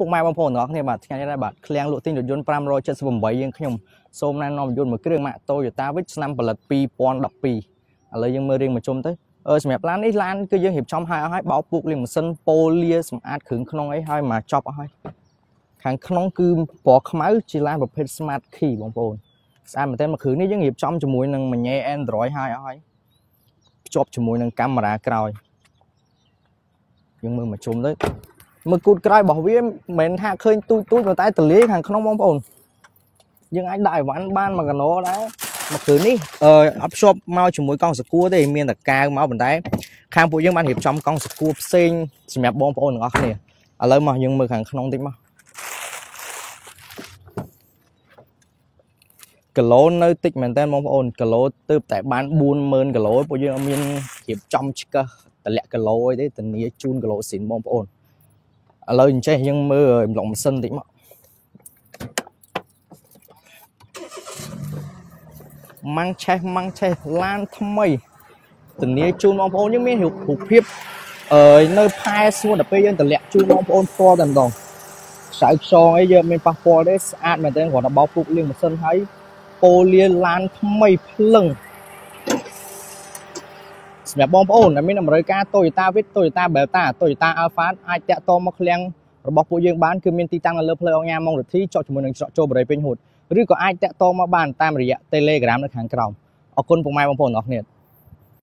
ពុកម៉ែបងប្អូនទាំងអស់គ្នាបាទថ្ងៃនេះដែរបាទឃ្លាំងលក់ទិញរថយន្ត578យើងខ្ញុំសូមណែនាំរថយន្តមួយគ្រឿងម៉ាក Toyota Wish ឆ្នាំផលិត2012ឥឡូវយើងមើលរៀងមកជុំទៅអឺសម្រាប់ឡាននេះឡានគឺយើងរៀបចំឲ្យអស់ហើយបោកពុកលាងម៉ាស៊ីនប៉ូលាសម្អាតគ្រឿងក្នុងអីហើយមកចប់អស់ហើយខាងក្នុងគឺពណ៌ខ្មៅជាឡានប្រភេទ Smart Key បងប្អូនស្អាតមែនទែនមួយគ្រឿងនេះយើងរៀបចំជាមួយនឹងមញ៉េ Android ហើយអស់ហើយភ្ជាប់ជាមួយនឹងកាមេរ៉ាក្រោយយើងមើលមកជុំទៅ មើលគូតក្រោយរបស់វាមិនមែនថាឃើញទូចទូចប៉ុន្តែទលាយខាងក្នុងបងប្អូនយើងអាចដាក់អីវ៉ាន់បានមួយកណោដែរមកគ្រឿងនេះអឺអត់ភ្ជាប់មកជាមួយកង់សកួរទេមានតែកាវមកប៉ុន្តែខាងពួកយើងបានរៀបចំកង់សកួរផ្សេងសម្រាប់បងប្អូនទាំងអស់គ្នាឥឡូវមកយើងមើលខាងក្នុងតិចមកគីឡូនៅតិចមែនតើបងប្អូនគីឡូទើបតែបាន40000គីឡូពួកយើងអត់មានរៀបចំឆ្កឹះតម្លាក់គីឡូអីទេធានាជូនគីឡូស៊ីនបងប្អូន ឥឡូវអញ្ចេះយើងមើលរំលងម៉ាស៊ីនតិចមកម៉ាំងឆេះម៉ាំងឆេះឡានថ្មីធានាជូនបងប្អូនយើងមានរូបភាពអឺនៅផែស្ងួនដល់ពេលយើងតម្លាក់ជូនបងប្អូនផ្ទាល់តែម្ដងខ្សៅខ្សងអីយើងមានប៉ះពាល់ទេស្អាតមែនទែនគ្រាន់តែបោកពុកលាងម៉ាស៊ីនហើយប៉ូលាឡានថ្មីភ្លឹង សម្រាប់បងប្អូនដែលមានតម្រូវការ Toyota Wish Toyota Belta Toyota Alphard អាចតាក់ទងមកឃ្លាំងរបស់ពួកយើងបានគឺមានទីតាំងនៅលើផ្លូវអង្គញាម៉ុងរទ្ធីចុះជាមួយនឹងច្រកចូលបរិយាពេញហួតឬក៏អាចតាក់ទងមកបានតាមរយៈ Telegram នៅខាងក្រោមអរគុណពុកម៉ែបងប្អូនទាំងអស់គ្នា